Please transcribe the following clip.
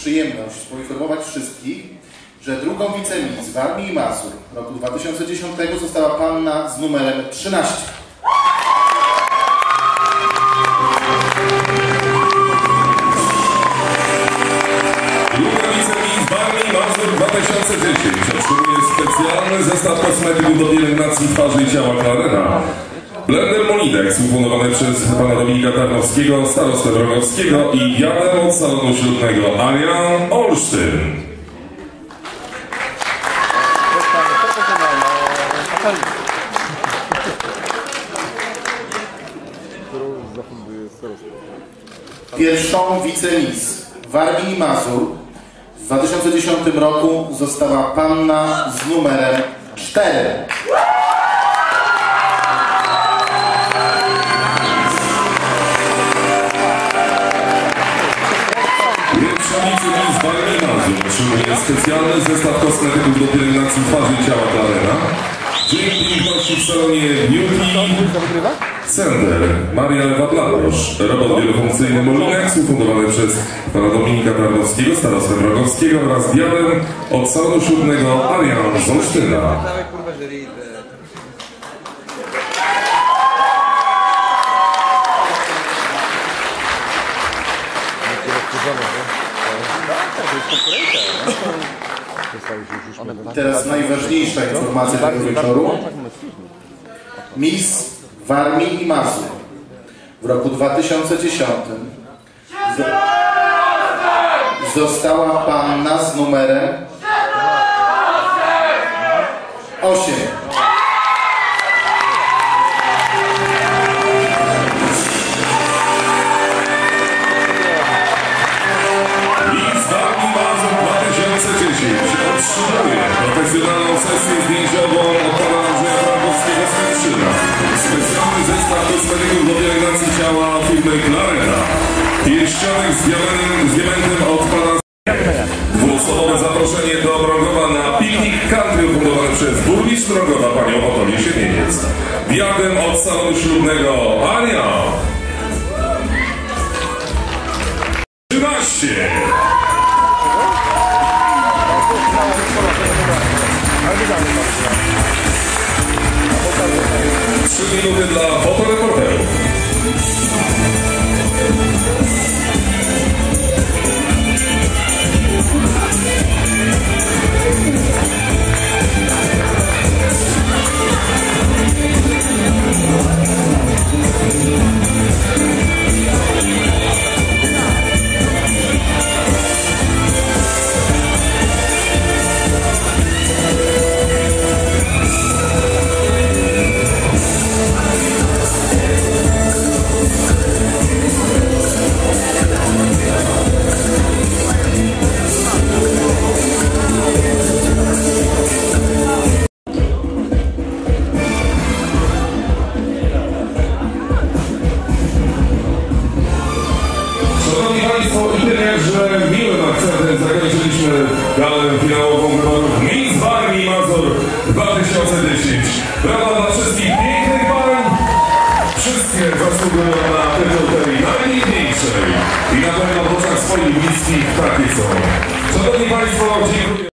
przyjemność poinformować wszystkich, że drugą wicemis w Armii i Mazur roku 2010 została panna z numerem 13. Druga wicemis Barney Mazur 2010 otrzymuje specjalny zestaw kosmetyków do pielęgnacji twarzy i ciała Clarena. Blender Molinex ufundowany przez pana Dominika Tarnowskiego, starostę Wrogowskiego i wiadę od salonu ślubnego Arian Olsztyn. Pierwszą wicemis w Armii i Mazur w 2010 roku została panna z numerem 4. specjalny zestaw kosmetyków do pielęgnacji twarzy i ciała Clarena. Dzień piękności w salonie Beauty Center, Maria Ewa Bladosz, robot wielofunkcyjny Molinex ufundowany przez pana Dominika Tarnowskiego, starostę Wrogowskiego oraz diadem od salonu ślubnego Arian z Olsztyna. Teraz najważniejsza informacja tego wieczoru. Miss w Armii i Mazur w roku 2010 zo- została panna z numerem 8. firmy Clarena. Pierścionek z diamentem, z diamentem od Dwuosobowe zaproszenie do Mrogowa na piknik country ufundowany przez burmistrz Mrogowa panią Otolię Siemieniec. Diadem od salonu ślubnego Ania. 13. Trzy minuty dla. Szanowni Tyle, że miłym akcentem zakończyliśmy galę finałową wyborów Miss Barmi Mazur 2010. Brawa dla wszystkich pięknych pań. Wszystkie zasługują na tytuł tej najpiękniejszej. I na pewno w oczach swoich bliskich takie są. Szanowni Państwo, dziękuję.